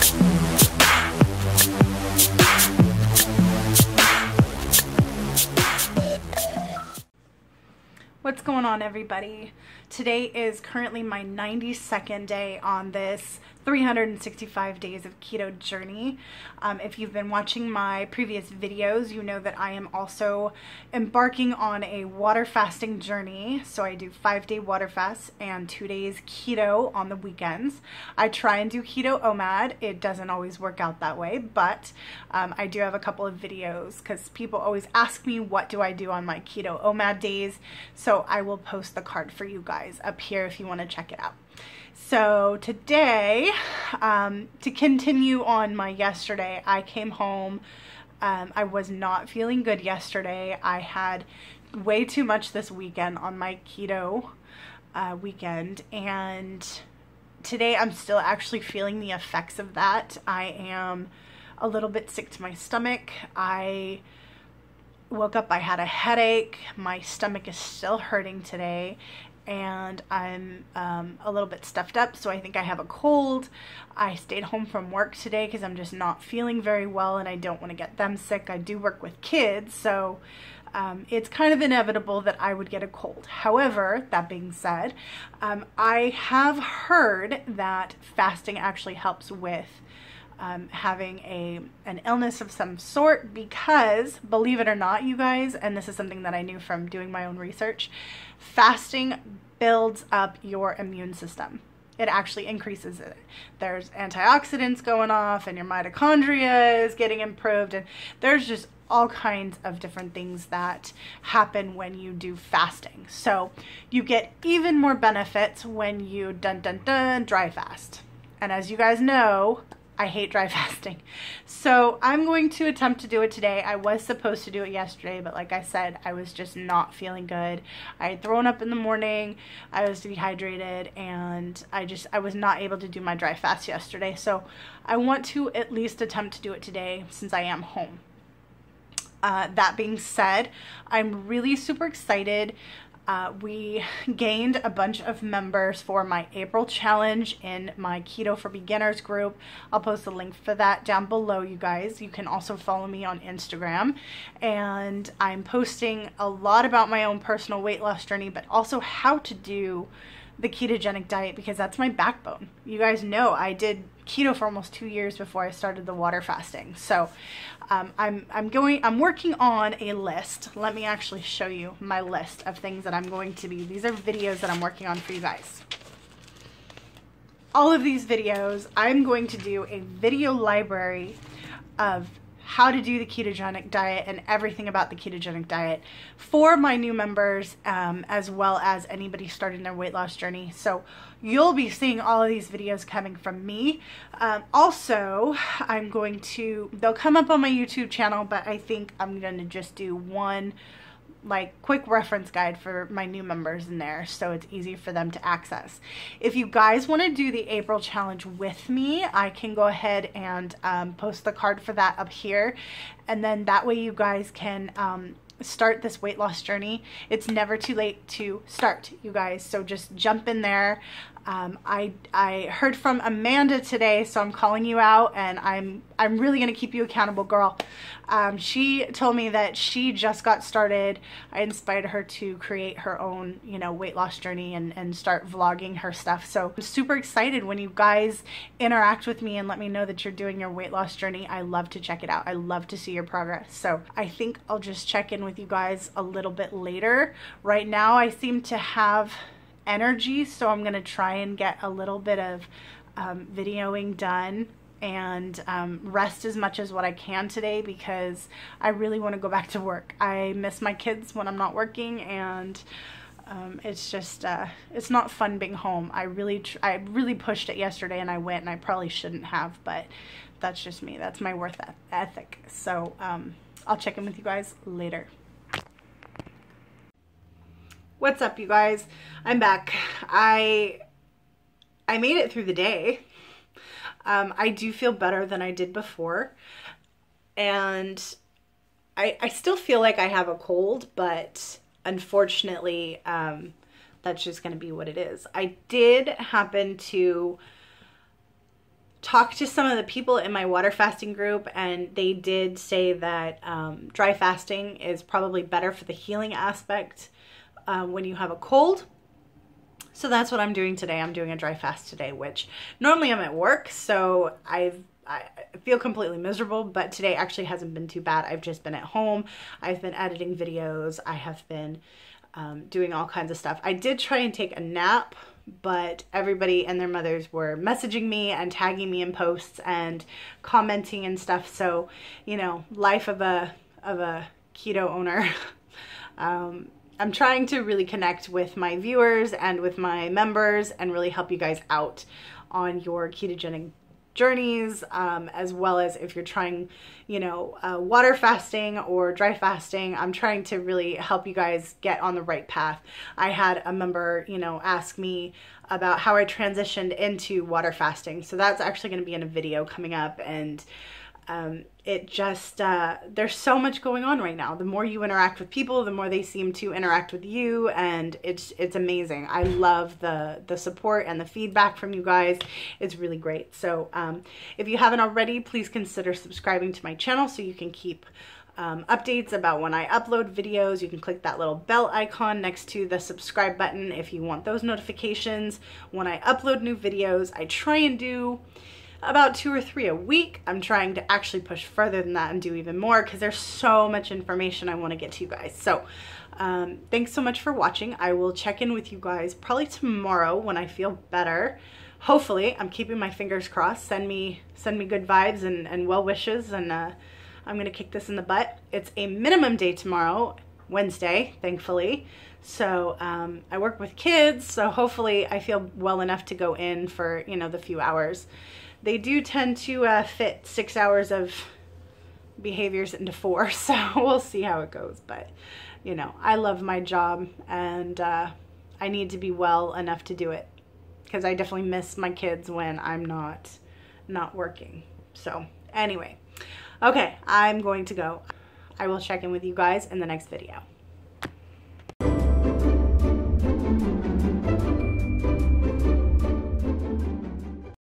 Thank you. What's going on everybody? Today is currently my 92nd day on this 365 days of keto journey. Um, if you've been watching my previous videos, you know that I am also embarking on a water fasting journey. So I do five day water fast and two days keto on the weekends. I try and do keto OMAD. It doesn't always work out that way, but um, I do have a couple of videos because people always ask me what do I do on my keto OMAD days. So I will post the card for you guys up here if you want to check it out. So today, um, to continue on my yesterday, I came home. Um, I was not feeling good yesterday. I had way too much this weekend on my keto uh, weekend. And today I'm still actually feeling the effects of that. I am a little bit sick to my stomach. I woke up, I had a headache. My stomach is still hurting today and I'm um, a little bit stuffed up, so I think I have a cold. I stayed home from work today because I'm just not feeling very well and I don't want to get them sick. I do work with kids, so um, it's kind of inevitable that I would get a cold. However, that being said, um, I have heard that fasting actually helps with um, having a an illness of some sort because believe it or not you guys and this is something that I knew from doing my own research fasting builds up your immune system it actually increases it. There's antioxidants going off and your mitochondria is getting improved and there's just all kinds of different things that happen when you do fasting. So you get even more benefits when you dun dun dun dry fast. And as you guys know, I hate dry fasting. So I'm going to attempt to do it today. I was supposed to do it yesterday, but like I said, I was just not feeling good. I had thrown up in the morning, I was dehydrated, and I just, I was not able to do my dry fast yesterday. So I want to at least attempt to do it today since I am home. Uh, that being said, I'm really super excited uh, we gained a bunch of members for my April challenge in my Keto for Beginners group. I'll post a link for that down below, you guys. You can also follow me on Instagram. And I'm posting a lot about my own personal weight loss journey, but also how to do the ketogenic diet because that's my backbone. You guys know I did keto for almost two years before I started the water fasting. So um, I'm, I'm going, I'm working on a list. Let me actually show you my list of things that I'm going to be, these are videos that I'm working on for you guys. All of these videos, I'm going to do a video library of how to do the ketogenic diet and everything about the ketogenic diet for my new members um, as well as anybody starting their weight loss journey. So you'll be seeing all of these videos coming from me. Um, also, I'm going to, they'll come up on my YouTube channel, but I think I'm going to just do one like quick reference guide for my new members in there so it's easy for them to access. If you guys want to do the April challenge with me, I can go ahead and um, post the card for that up here and then that way you guys can um, start this weight loss journey. It's never too late to start, you guys. So just jump in there. Um, I, I heard from Amanda today, so I'm calling you out and I'm, I'm really going to keep you accountable, girl. Um, she told me that she just got started. I inspired her to create her own, you know, weight loss journey and, and start vlogging her stuff. So I'm super excited when you guys interact with me and let me know that you're doing your weight loss journey. I love to check it out. I love to see your progress. So I think I'll just check in with you guys a little bit later. Right now I seem to have energy, so I'm going to try and get a little bit of um, videoing done and um, rest as much as what I can today because I really want to go back to work. I miss my kids when I'm not working and um, it's just uh, it's not fun being home. I really I really pushed it yesterday and I went and I probably shouldn't have, but that's just me. That's my worth ethic. So um, I'll check in with you guys later. What's up, you guys? I'm back. I I made it through the day. Um, I do feel better than I did before. And I, I still feel like I have a cold, but unfortunately, um, that's just going to be what it is. I did happen to talked to some of the people in my water fasting group, and they did say that um, dry fasting is probably better for the healing aspect um, when you have a cold. So that's what I'm doing today. I'm doing a dry fast today, which normally I'm at work, so I've I feel completely miserable, but today actually hasn't been too bad. I've just been at home. I've been editing videos. I have been um, doing all kinds of stuff. I did try and take a nap but everybody and their mothers were messaging me and tagging me in posts and commenting and stuff. So, you know, life of a of a keto owner. um, I'm trying to really connect with my viewers and with my members and really help you guys out on your ketogenic journeys, um, as well as if you're trying, you know, uh, water fasting or dry fasting. I'm trying to really help you guys get on the right path. I had a member, you know, ask me about how I transitioned into water fasting. So that's actually going to be in a video coming up and um, it just uh, there's so much going on right now the more you interact with people the more they seem to interact with you and it's it's amazing i love the the support and the feedback from you guys it's really great so um, if you haven't already please consider subscribing to my channel so you can keep um, updates about when I upload videos. You can click that little bell icon next to the subscribe button if you want those notifications. When I upload new videos, I try and do about two or three a week. I'm trying to actually push further than that and do even more because there's so much information I want to get to you guys. So um, thanks so much for watching. I will check in with you guys probably tomorrow when I feel better. Hopefully, I'm keeping my fingers crossed. Send me send me good vibes and, and well wishes and uh, I'm to kick this in the butt. It's a minimum day tomorrow, Wednesday, thankfully. So um, I work with kids, so hopefully I feel well enough to go in for, you know, the few hours they do tend to uh, fit six hours of behaviors into four, so we'll see how it goes. But, you know, I love my job and uh, I need to be well enough to do it because I definitely miss my kids when I'm not not working. So anyway, okay, I'm going to go. I will check in with you guys in the next video.